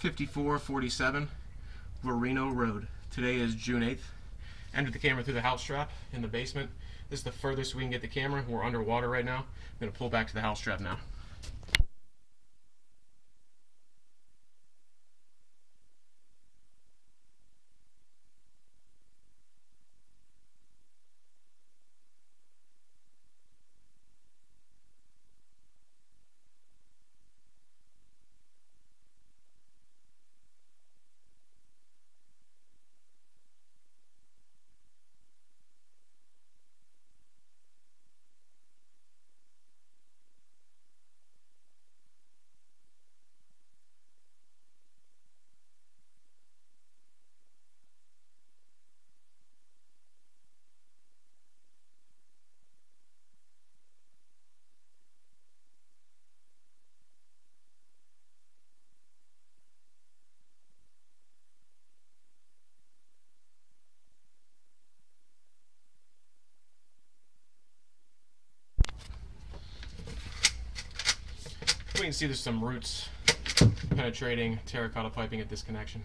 5447 Verino Road. Today is June 8th. Entered the camera through the house trap in the basement. This is the furthest we can get the camera. We're underwater right now. I'm going to pull back to the house trap now. We can see there's some roots penetrating terracotta piping at this connection.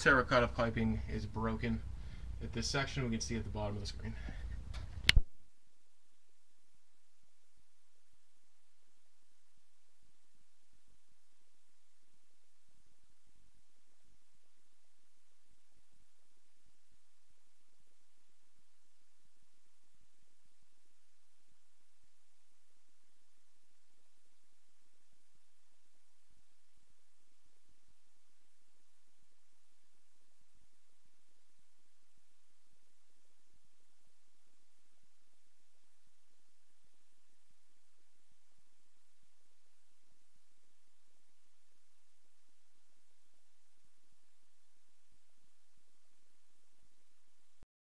Terracotta piping is broken. At this section, we can see at the bottom of the screen.